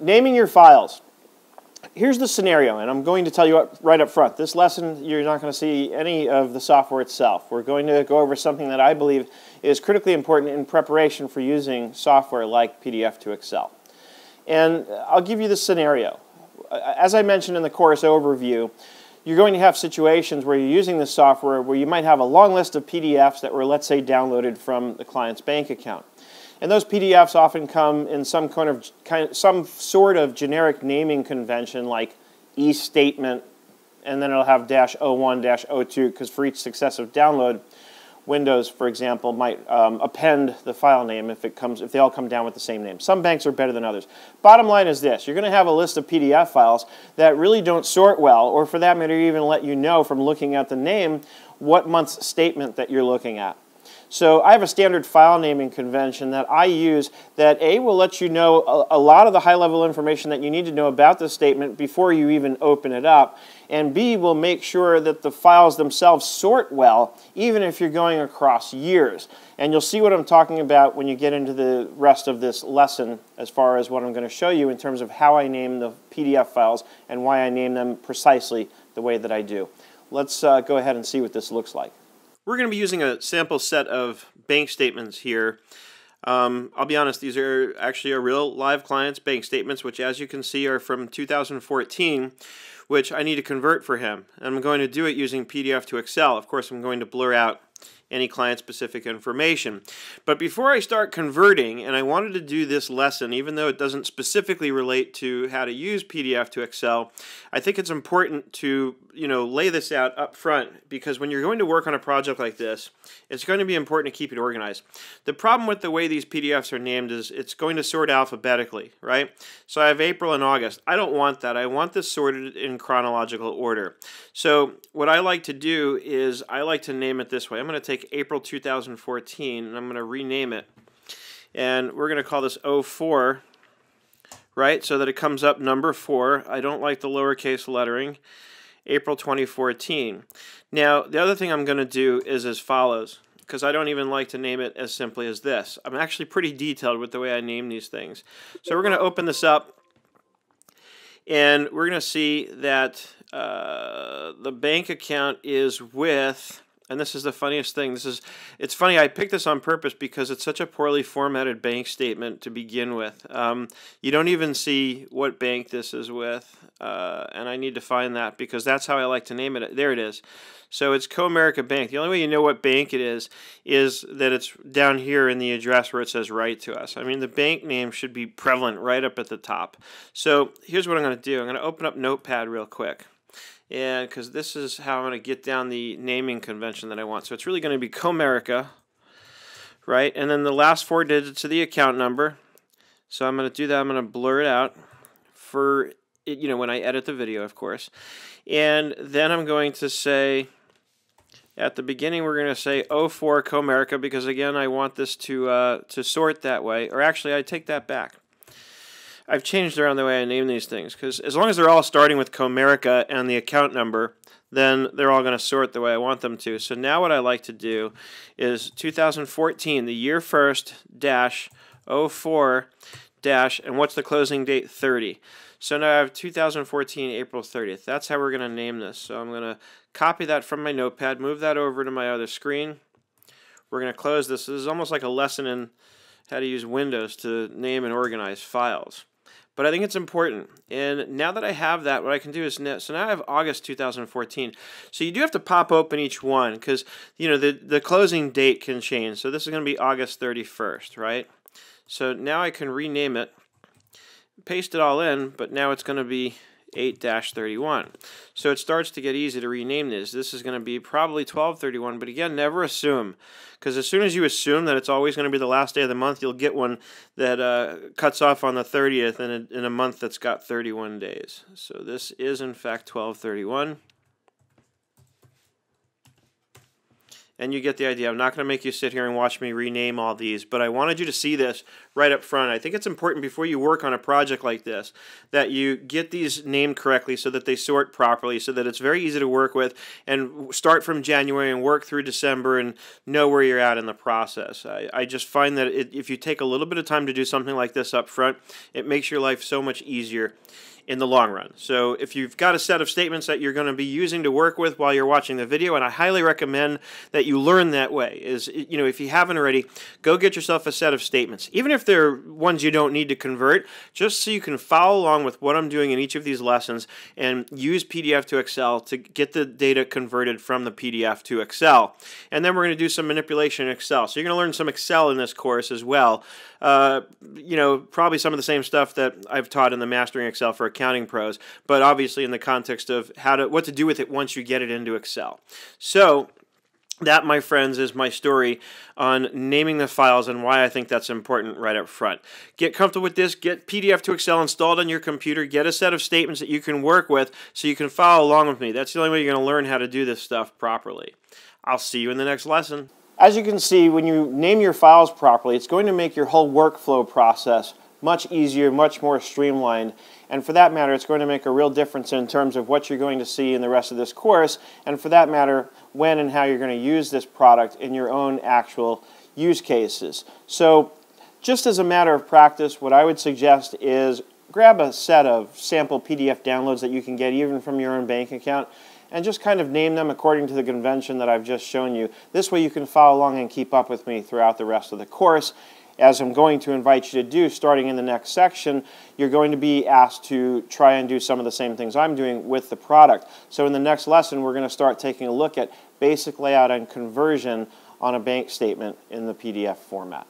naming your files. Here's the scenario, and I'm going to tell you right up front. This lesson, you're not going to see any of the software itself. We're going to go over something that I believe is critically important in preparation for using software like PDF2XL. And I'll give you the scenario. As I mentioned in the course overview, you're going to have situations where you're using this software where you might have a long list of PDFs that were, let's say, downloaded from the client's bank account. And those PDFs often come in some kind of, kind some sort of generic naming convention like e-statement, and then it'll have dash 01 dash 02 because for each successive download, Windows, for example, might um, append the file name if it comes if they all come down with the same name. Some banks are better than others. Bottom line is this: you're going to have a list of PDF files that really don't sort well, or for that matter, even let you know from looking at the name what month's statement that you're looking at. So I have a standard file naming convention that I use that A will let you know a, a lot of the high level information that you need to know about the statement before you even open it up and B will make sure that the files themselves sort well, even if you're going across years. And you'll see what I'm talking about when you get into the rest of this lesson as far as what I'm going to show you in terms of how I name the PDF files and why I name them precisely the way that I do. Let's uh, go ahead and see what this looks like. We're going to be using a sample set of bank statements here. Um, I'll be honest, these are actually a real live client's bank statements, which as you can see are from 2014 which I need to convert for him. And I'm going to do it using PDF2XL. Of course, I'm going to blur out any client-specific information. But before I start converting, and I wanted to do this lesson, even though it doesn't specifically relate to how to use PDF2XL, I think it's important to you know lay this out up front because when you're going to work on a project like this, it's going to be important to keep it organized. The problem with the way these PDFs are named is it's going to sort alphabetically, right? So I have April and August. I don't want that. I want this sorted in chronological order. So what I like to do is I like to name it this way. I'm going to take April 2014 and I'm going to rename it. And we're going to call this 04, right? So that it comes up number 4. I don't like the lowercase lettering. April 2014. Now, the other thing I'm going to do is as follows, because I don't even like to name it as simply as this. I'm actually pretty detailed with the way I name these things. So we're going to open this up, and we're going to see that uh, the bank account is with and this is the funniest thing. This is it's funny. I picked this on purpose because it's such a poorly formatted bank statement to begin with. Um, you don't even see what bank this is with, uh, and I need to find that because that's how I like to name it. There it is. So it's Comerica Bank. The only way you know what bank it is is that it's down here in the address where it says write to us. I mean, the bank name should be prevalent right up at the top. So here's what I'm going to do. I'm going to open up Notepad real quick and because this is how I'm going to get down the naming convention that I want. So it's really going to be Comerica, right? And then the last four digits of the account number. So I'm going to do that. I'm going to blur it out for, you know, when I edit the video, of course. And then I'm going to say, at the beginning, we're going to say 04 Comerica because, again, I want this to, uh, to sort that way. Or actually, I take that back. I've changed around the way I name these things because as long as they're all starting with Comerica and the account number, then they're all going to sort the way I want them to. So now what I like to do is 2014, the year first dash 04 dash, and what's the closing date? 30. So now I have 2014 April 30th. That's how we're going to name this. So I'm going to copy that from my notepad, move that over to my other screen. We're going to close this. This is almost like a lesson in how to use Windows to name and organize files. But I think it's important. And now that I have that, what I can do is, now, so now I have August 2014. So you do have to pop open each one because, you know, the, the closing date can change. So this is going to be August 31st, right? So now I can rename it, paste it all in, but now it's going to be 8-31. So it starts to get easy to rename this. This is going to be probably 1231, but again, never assume. Because as soon as you assume that it's always going to be the last day of the month, you'll get one that uh, cuts off on the 30th in a, in a month that's got 31 days. So this is, in fact, 1231. And you get the idea. I'm not going to make you sit here and watch me rename all these, but I wanted you to see this right up front. I think it's important before you work on a project like this that you get these named correctly so that they sort properly, so that it's very easy to work with and start from January and work through December and know where you're at in the process. I, I just find that it, if you take a little bit of time to do something like this up front, it makes your life so much easier in the long run. So if you've got a set of statements that you're going to be using to work with while you're watching the video, and I highly recommend that you learn that way, is, you know, if you haven't already, go get yourself a set of statements. Even if they're ones you don't need to convert, just so you can follow along with what I'm doing in each of these lessons and use PDF2XL to get the data converted from the PDF to Excel. And then we're going to do some manipulation in Excel. So you're going to learn some Excel in this course as well. Uh, you know, probably some of the same stuff that I've taught in the Mastering Excel for accounting pros, but obviously in the context of how to what to do with it once you get it into Excel. So that, my friends, is my story on naming the files and why I think that's important right up front. Get comfortable with this. Get PDF2XL installed on your computer. Get a set of statements that you can work with so you can follow along with me. That's the only way you're going to learn how to do this stuff properly. I'll see you in the next lesson. As you can see, when you name your files properly, it's going to make your whole workflow process much easier, much more streamlined. And for that matter, it's going to make a real difference in terms of what you're going to see in the rest of this course, and for that matter, when and how you're going to use this product in your own actual use cases. So just as a matter of practice, what I would suggest is grab a set of sample PDF downloads that you can get even from your own bank account and just kind of name them according to the convention that I've just shown you. This way you can follow along and keep up with me throughout the rest of the course as I'm going to invite you to do starting in the next section, you're going to be asked to try and do some of the same things I'm doing with the product. So in the next lesson, we're going to start taking a look at basic layout and conversion on a bank statement in the PDF format.